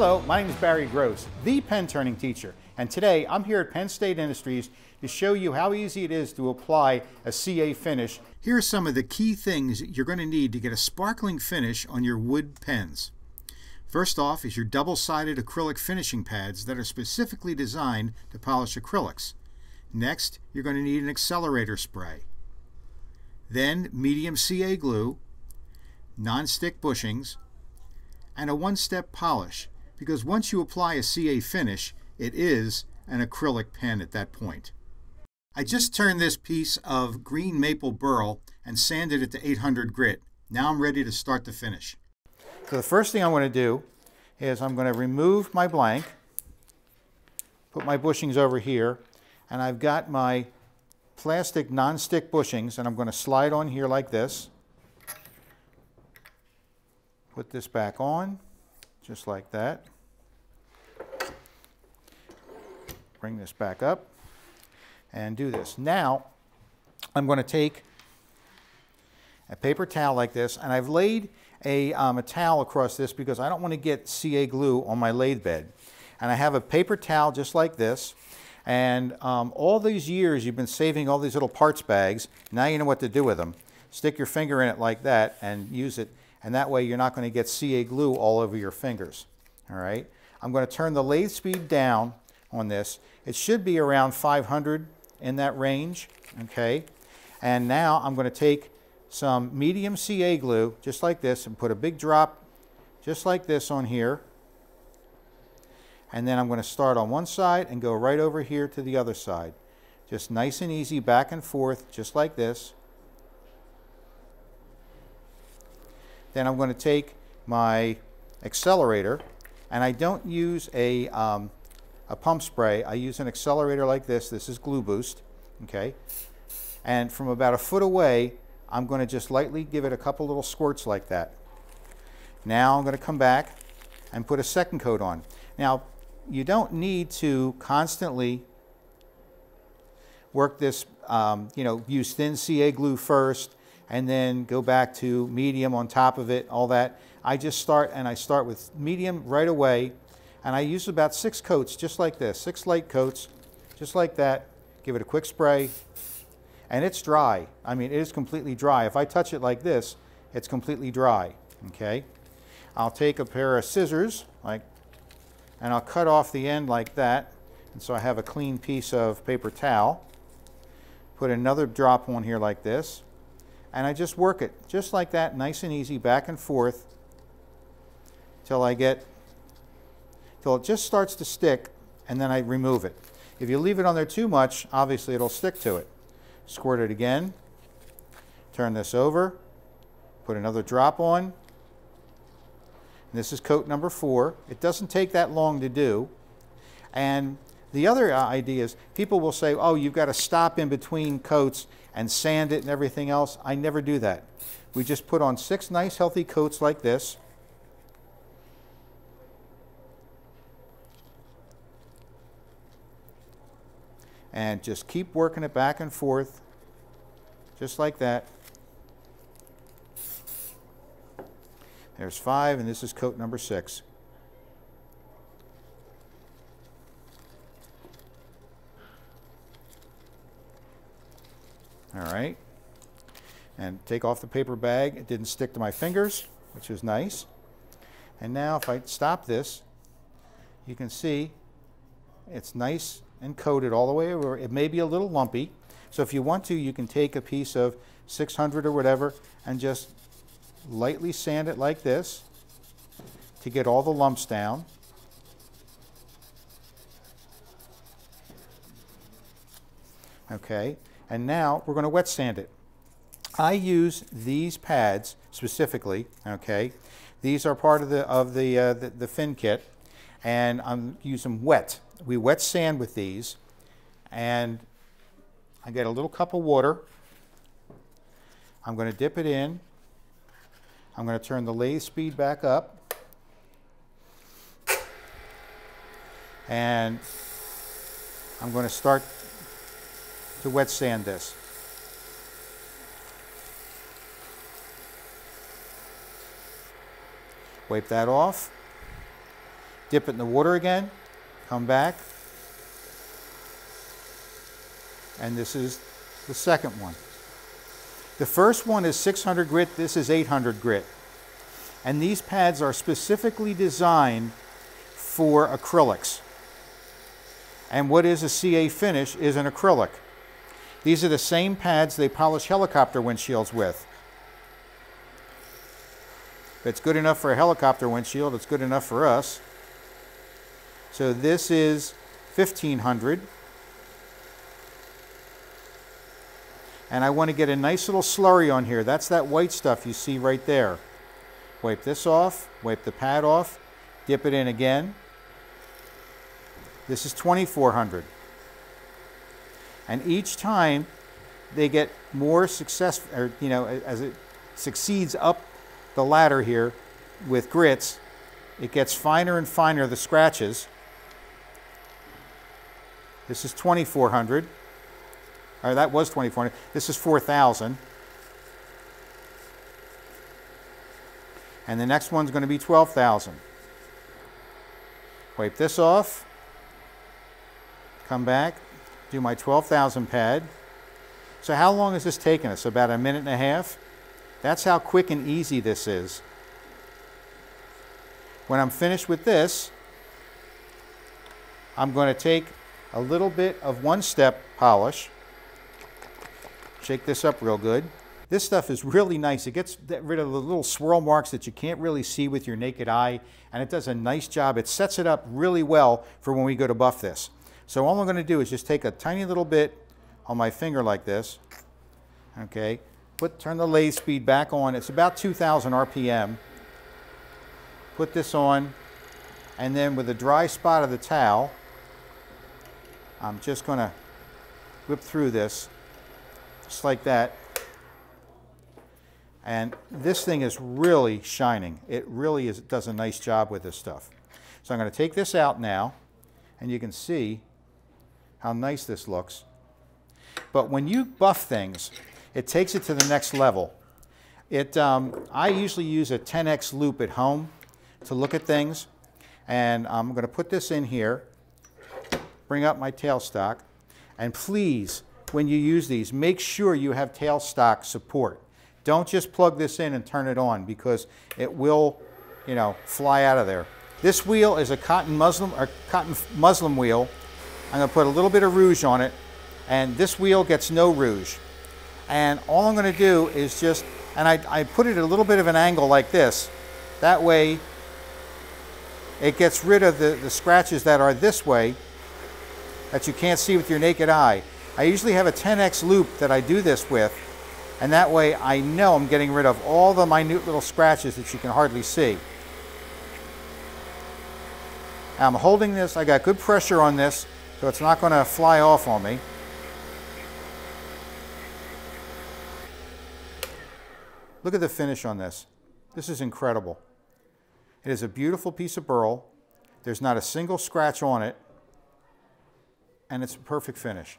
Hello, my name is Barry Gross, the pen turning teacher, and today I'm here at Penn State Industries to show you how easy it is to apply a CA finish. Here are some of the key things you're going to need to get a sparkling finish on your wood pens. First off is your double-sided acrylic finishing pads that are specifically designed to polish acrylics. Next, you're going to need an accelerator spray. Then medium CA glue, non-stick bushings, and a one-step polish because once you apply a CA finish, it is an acrylic pen at that point. I just turned this piece of green maple burl and sanded it to 800 grit. Now I'm ready to start the finish. So the first thing I'm going to do is I'm going to remove my blank, put my bushings over here, and I've got my plastic non-stick bushings and I'm going to slide on here like this. Put this back on, just like that. Bring this back up and do this. Now, I'm going to take a paper towel like this and I've laid a, um, a towel across this because I don't want to get CA glue on my lathe bed. And I have a paper towel just like this and um, all these years you've been saving all these little parts bags. Now you know what to do with them. Stick your finger in it like that and use it. And that way you're not going to get CA glue all over your fingers. All right. I'm going to turn the lathe speed down on this. It should be around 500 in that range. Okay. And now I'm going to take some medium CA glue just like this and put a big drop just like this on here and then I'm going to start on one side and go right over here to the other side. Just nice and easy back and forth, just like this. Then I'm going to take my accelerator, and I don't use a, um, a pump spray. I use an accelerator like this. This is GluBoost, okay? And from about a foot away, I'm going to just lightly give it a couple little squirts like that. Now I'm going to come back and put a second coat on. Now, you don't need to constantly work this, um, you know, use thin CA glue first and then go back to medium on top of it, all that. I just start and I start with medium right away and I use about six coats just like this, six light coats, just like that. Give it a quick spray and it's dry. I mean, it is completely dry. If I touch it like this, it's completely dry, okay? I'll take a pair of scissors like and I'll cut off the end like that. And so I have a clean piece of paper towel. Put another drop on here like this. And I just work it just like that, nice and easy, back and forth till I get, till it just starts to stick and then I remove it. If you leave it on there too much, obviously it'll stick to it. Squirt it again, turn this over, put another drop on, this is coat number four. It doesn't take that long to do. And the other uh, idea is people will say, oh, you've got to stop in between coats and sand it and everything else. I never do that. We just put on six nice healthy coats like this. And just keep working it back and forth, just like that. There's five, and this is coat number six. All right. And take off the paper bag. It didn't stick to my fingers, which is nice. And now if I stop this, you can see it's nice and coated all the way over. It may be a little lumpy. So if you want to, you can take a piece of 600 or whatever and just lightly sand it like this to get all the lumps down. Okay, and now we're going to wet sand it. I use these pads specifically, okay? These are part of the, of the, uh, the, the fin kit, and I'm using wet. We wet sand with these, and I get a little cup of water. I'm going to dip it in, I'm going to turn the lathe speed back up. And I'm going to start to wet sand this. Wipe that off. dip it in the water again, come back, and this is the second one. The first one is 600 grit, this is 800 grit. And these pads are specifically designed for acrylics. And what is a CA finish is an acrylic. These are the same pads they polish helicopter windshields with. If it's good enough for a helicopter windshield, it's good enough for us. So this is 1500. And I want to get a nice little slurry on here. That's that white stuff you see right there. Wipe this off, wipe the pad off, dip it in again. This is 2400. And each time they get more success, or you know, as it succeeds up the ladder here with grits, it gets finer and finer the scratches. This is 2400. Or that was 2400. This is 4000. And the next one's going to be 12,000. Wipe this off. Come back. Do my 12,000 pad. So how long has this taken us? About a minute and a half? That's how quick and easy this is. When I'm finished with this, I'm going to take a little bit of one-step polish, shake this up real good, this stuff is really nice. It gets rid of the little swirl marks that you can't really see with your naked eye, and it does a nice job. It sets it up really well for when we go to buff this. So all I'm going to do is just take a tiny little bit on my finger like this, okay, put, turn the lathe speed back on. It's about 2,000 RPM. Put this on, and then with a dry spot of the towel, I'm just going to whip through this, just like that. And this thing is really shining. It really is, does a nice job with this stuff. So I'm going to take this out now, and you can see how nice this looks. But when you buff things, it takes it to the next level. It, um, I usually use a 10x loupe at home to look at things. And I'm going to put this in here, bring up my tailstock, and please, when you use these, make sure you have tailstock support. Don't just plug this in and turn it on because it will, you know, fly out of there. This wheel is a cotton muslin or cotton muslin wheel. I'm going to put a little bit of rouge on it, and this wheel gets no rouge. And all I'm going to do is just, and I, I put it at a little bit of an angle like this. That way, it gets rid of the, the scratches that are this way that you can't see with your naked eye. I usually have a 10x loupe that I do this with, and that way I know I'm getting rid of all the minute little scratches that you can hardly see. I'm holding this, I got good pressure on this, so it's not going to fly off on me. Look at the finish on this. This is incredible. It is a beautiful piece of burl. There's not a single scratch on it, and it's a perfect finish.